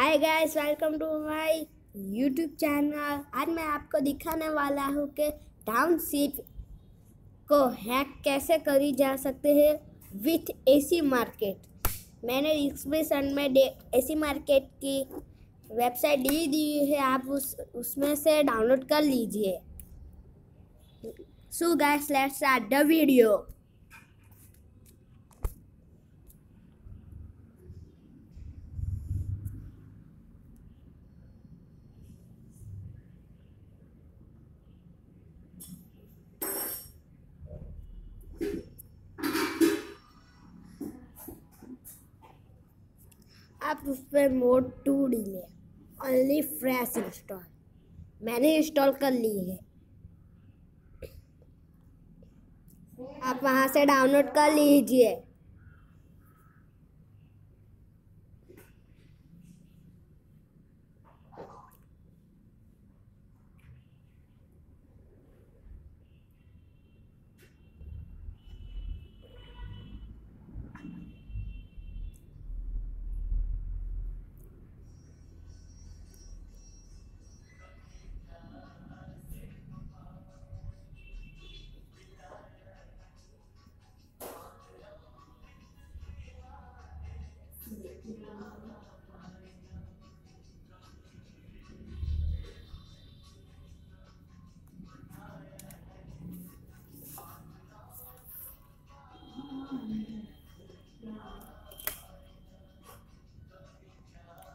Hi guys welcome to my YouTube channel आज मैं आपको दिखाने वाला हूँ कि टाउनशिप को हैक कैसे करी जा सकते हैं विथ एसी मार्केट मैंने डिस्क्रिप्शन में एसी मार्केट की वेबसाइट दी दी है, आप उस, उसमें से डाउनलोड कर लीजिए। So guys let's start the video आप उस पर mode to D delay only fresh install मैंने इंस्टॉल कर ली है। आप वहाँ से डाउनलोड कर लीजिए।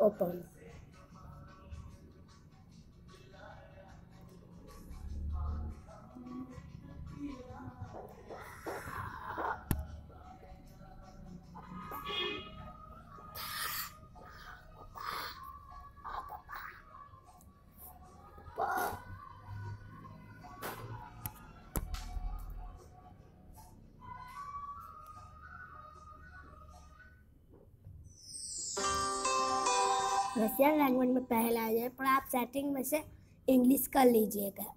Open रशियन लैंग्वेज में पहले आ जाए पर आप सेटिंग में से इंग्लिश कर लीजिएगा।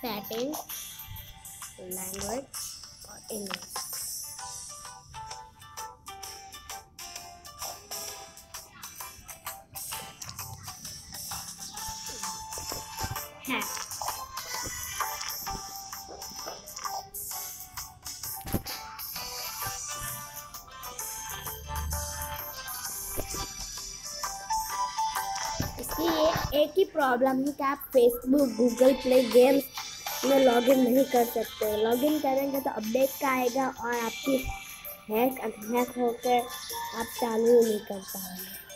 सेटिंग लैंग्वेज और इंग्लिश है। ये एक ही प्रॉब्लम है कि आप फेसबुक गूगल प्ले गेम्स में लॉगिन नहीं कर सकते। लॉगिन करेंगे तो अपडेट का आएगा और आपकी हैक हैक होकर आप चालू नहीं कर पाएँगे।